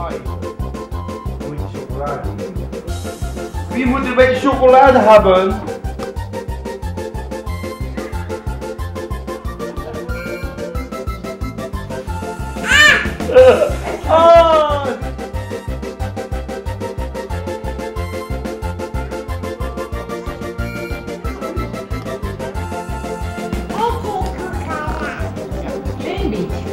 saai. Moet chocolade Wie moet een beetje chocolade hebben? Ah! Een beetje.